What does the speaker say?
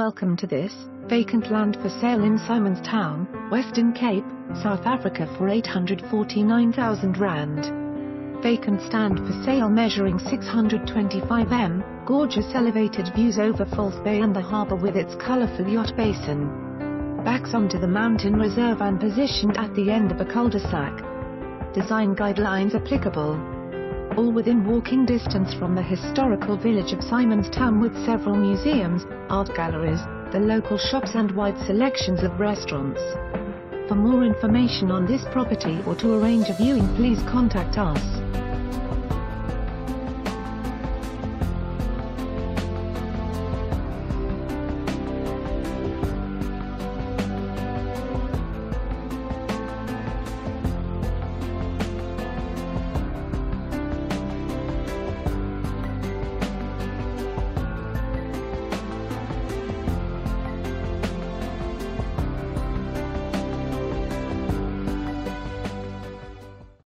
Welcome to this, vacant land for sale in Simonstown, Western Cape, South Africa for 849,000 Rand. Vacant stand for sale measuring 625 m, gorgeous elevated views over False Bay and the harbour with its colourful yacht basin. Backs onto the mountain reserve and positioned at the end of a cul-de-sac. Design guidelines applicable all within walking distance from the historical village of Simonstown with several museums, art galleries, the local shops and wide selections of restaurants. For more information on this property or to arrange a viewing please contact us.